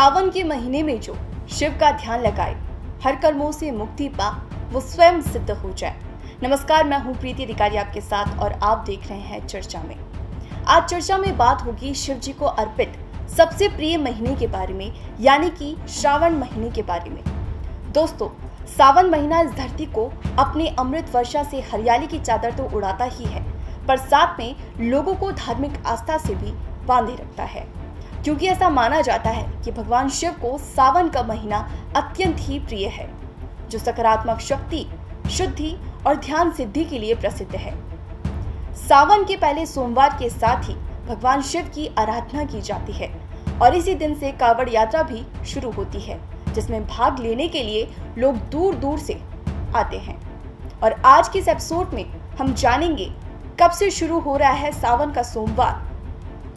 महीने में जो शिव का ध्यान लगाए, हर कर्मों से मुक्ति पा, वो स्वयं सिद्ध हो जाए। नमस्कार, मैं हूँ प्रीति अधिकारी आपके साथ और आप देख रहे हैं चर्चा में। आज चर्चा में बात होगी शिव जी को अर्पित सबसे प्रिय महीने के बारे में, यानी कि श्रावण महीने के बारे में। दोस्तों, सावन महीना इस धरती को अपने अमृत वर्षा से हरियाली की चादर तो उड़ाता ही है, पर साथ में लोगों को धार्मिक आस्था से भी बांधे रखता है। क्योंकि ऐसा माना जाता है कि भगवान शिव को सावन का महीना अत्यंत ही प्रिय है, जो सकारात्मक शक्ति, शुद्धि और ध्यान सिद्धि के लिए प्रसिद्ध है। सावन के पहले सोमवार के साथ ही भगवान शिव की आराधना की जाती है और इसी दिन से कावड़ यात्रा भी शुरू होती है, जिसमें भाग लेने के लिए लोग दूर दूर से आते हैं। और आज के इस एपिसोड में हम जानेंगे कब से शुरू हो रहा है सावन का सोमवार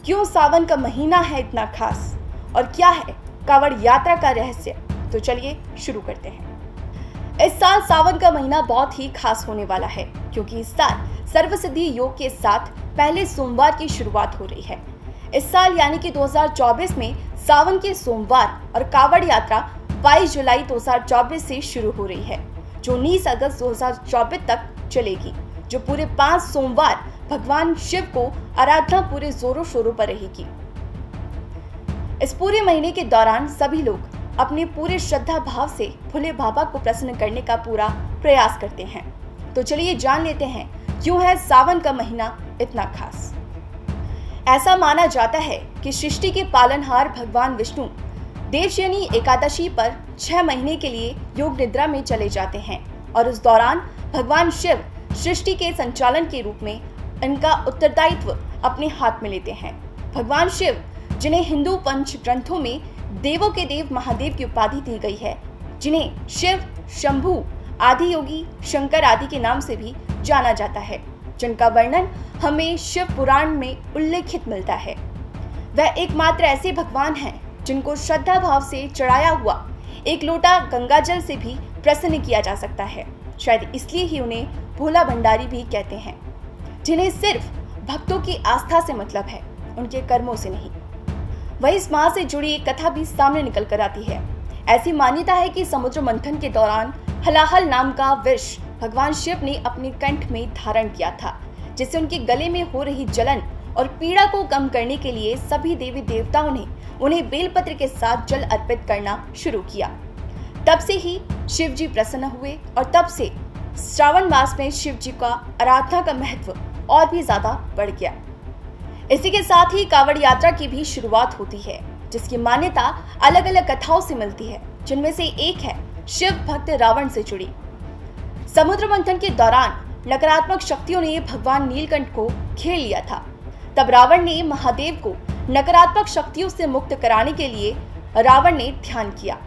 क्यों सावन का महीना है इतना खास? और क्या है कावड़ यात्रा का रहस्य? तो चलिए शुरू करते हैं। इस साल सावन का महीना बहुत ही खास होने वाला है, क्योंकि इस साल सर्वसिद्धि योग के साथ पहले सोमवार की शुरुआत हो रही है। इस साल यानी कि 2024 में सावन के सोमवार और कावड़ यात्रा 22 जुलाई 2024 से शुरू हो रही है, जो 19 अगस्त 2024 तक चलेगी, जो पूरे पाँच सोमवार भगवान शिव को आराधना पूरे जोरों शोरों पर रहेगी। इस पूरे महीने के दौरान सभी लोग अपने पूरे श्रद्धा भाव से भोले बाबा को प्रसन्न करने का पूरा प्रयास करते हैं। तो चलिए जान लेते हैं, क्यों है सावन का महीना इतना खास? ऐसा माना जाता है कि सृष्टि के पालनहार भगवान विष्णु देवशयनी एकादशी पर छह महीने के लिए योग निद्रा में चले जाते हैं और उस दौरान भगवान शिव सृष्टि के संचालन के रूप में इनका उत्तरदायित्व अपने हाथ में लेते हैं। भगवान शिव, जिन्हें हिंदू पंच ग्रंथों में देवों के देव महादेव की उपाधि दी गई है, जिन्हें शिव, शंभु, आदि योगी, शंकर आदि के नाम से भी जाना जाता है, जिनका वर्णन हमें शिव पुराण में उल्लेखित मिलता है। वह एकमात्र ऐसे भगवान हैं, जिनको श्रद्धा भाव से चढ़ाया हुआ एक लोटा गंगा जल से भी प्रसन्न किया जा सकता है। शायद इसलिए ही उन्हें भोला भंडारी भी कहते हैं। जिन्हें सिर्फ़ भक्तों की आस्था से मतलब है, उनके कर्मों से नहीं। वही इस माँ से जुड़ी एक कथा भी सामने निकल कर आती है। ऐसी मान्यता है कि समुद्र मंथन के दौरान हलाहल नाम का विष भगवान शिव ने अपने कंठ में धारण किया था, जिससे उनके गले में हो रही जलन और पीड़ा को कम करने के लिए सभी देवी देवताओं ने उन्हें बेलपत्र के साथ जल अर्पित करना शुरू किया। तब से ही शिव जी प्रसन्न हुए और तब से श्रावण मास में शिव जी का आराधना का महत्व और भी ज़्यादा बढ़ गया। इसी के साथ ही कावड़ यात्रा की भी शुरुआत होती है, जिसकी मान्यता अलग अलग कथाओं से मिलती है, जिनमें से एक है, शिव भक्त रावण से जुड़ी। समुद्र मंथन के दौरान नकारात्मक शक्तियों ने भगवान नीलकंठ को खेल लिया था। तब रावण ने महादेव को नकारात्मक शक्तियों से मुक्त कराने के लिए रावण ने ध्यान किया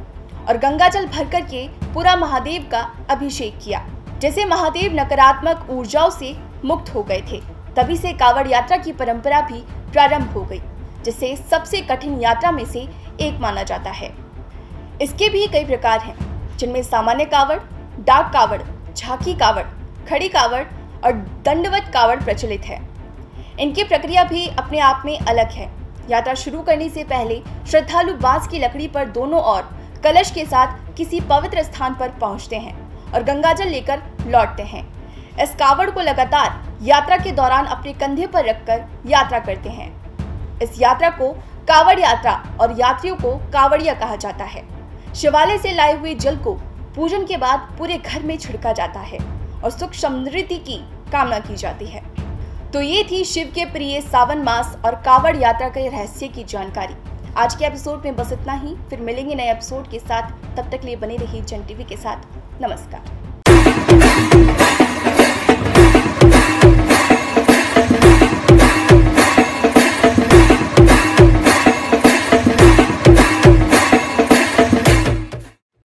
और गंगाजल भर करके पूरा महादेव का अभिषेक किया, जैसे महादेव नकारात्मक ऊर्जाओं से मुक्त हो गए थे। तभी से कावड़ यात्रा की परंपरा भी प्रारंभ हो गई, जिसे सबसे कठिन यात्रा में से एक माना जाता है। इसके भी कई प्रकार हैं, जिनमें सामान्य कावड़, डाक कावड़, झांकी कावड़, खड़ी कावड़ और दंडवत कावड़ प्रचलित है। इनकी प्रक्रिया भी अपने आप में अलग है। यात्रा शुरू करने से पहले श्रद्धालु बाँस की लकड़ी पर दोनों ओर कलश के साथ किसी पवित्र स्थान पर पहुँचते हैं और गंगाजल लेकर लौटते हैं। इस कावड़ को लगातार यात्रा के दौरान अपने कंधे पर रखकर यात्रा करते हैं। इस यात्रा को कावड़ यात्रा और यात्रियों को कावड़िया कहा जाता है। शिवालय से लाए हुए जल को पूजन के बाद पूरे घर में छिड़का जाता है और सुख समृद्धि की कामना की जाती है। तो ये थी शिव के प्रिय सावन मास और कावड़ यात्रा के रहस्य की जानकारी। आज के एपिसोड में बस इतना ही। फिर मिलेंगे नए एपिसोड के साथ। तब तक लिए बने रहिए जन टीवी के साथ। नमस्कार। Thank you.